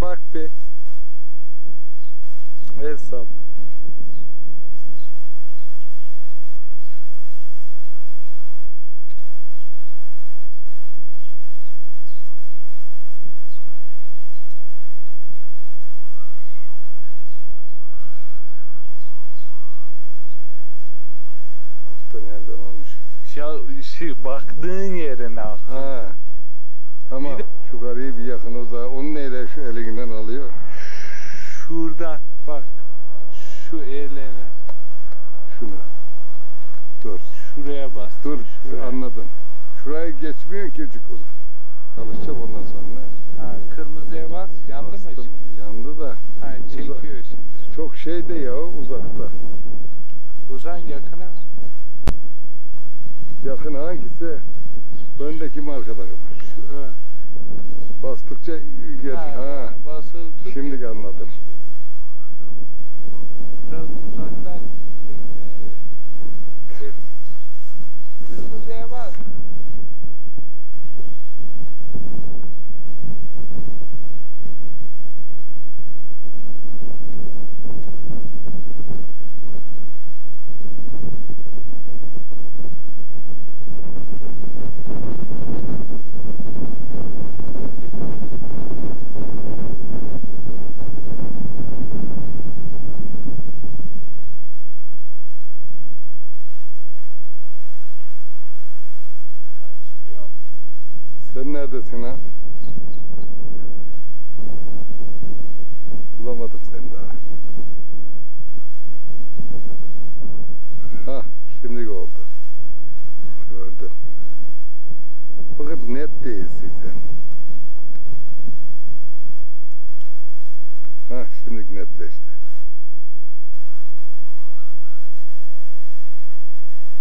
Bak bir. El salla. Ya şu baktığın yerin altı. Ha. Tamam. Şu karıyı bir yakın uzağa. Onun neyle şu Dur. Şuraya bas. Dur. Şuraya. Anladım. Şurayı geçmiyor ki cuk Alışacak ondan sonra. Ha, kırmızıya bas. Yandı mı Bastım, şimdi? Yandı da. Ha, çekiyor şimdi. Çok şeyde ya uzakta. Uzan yakına. Yakın hangisi? Öndeki mi arkadaki mi? Şu ön. Bastıkça gel. Ha. basılı tut. Şimdi anladım. Sen neredesin ha? Bulamadım seni daha. Ha, şimdi oldu. Gördüm. Bakın net değilsin sen. Ha, şimdi netleşti.